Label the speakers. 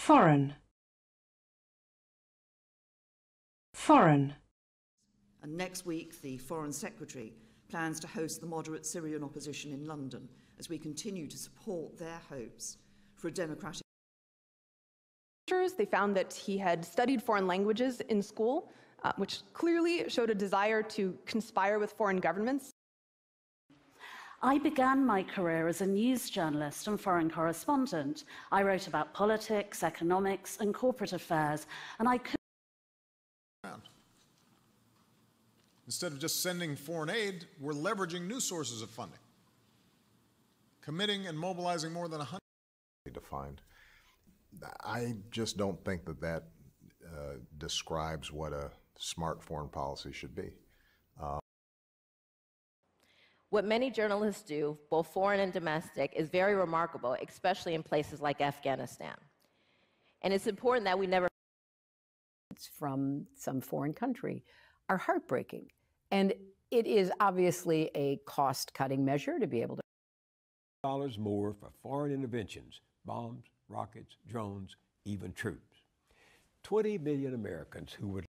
Speaker 1: foreign, foreign,
Speaker 2: And next week, the Foreign Secretary plans to host the moderate Syrian opposition in London as we continue to support their hopes for a democratic.
Speaker 3: They found that he had studied foreign languages in school, uh, which clearly showed a desire to conspire with foreign governments.
Speaker 4: I began my career as a news journalist and foreign correspondent. I wrote about politics, economics, and corporate affairs, and I could.
Speaker 5: Instead of just sending foreign aid, we're leveraging new sources of funding, committing and mobilizing more than 100.
Speaker 6: Defined. I just don't think that that uh, describes what a smart foreign policy should be.
Speaker 7: What many journalists do, both foreign and domestic, is very remarkable, especially in places like Afghanistan. And it's important that we never
Speaker 8: from some foreign country are heartbreaking. And it is obviously a cost cutting measure to be able to.
Speaker 9: Dollars more for foreign interventions bombs, rockets, drones, even troops. 20 million Americans who would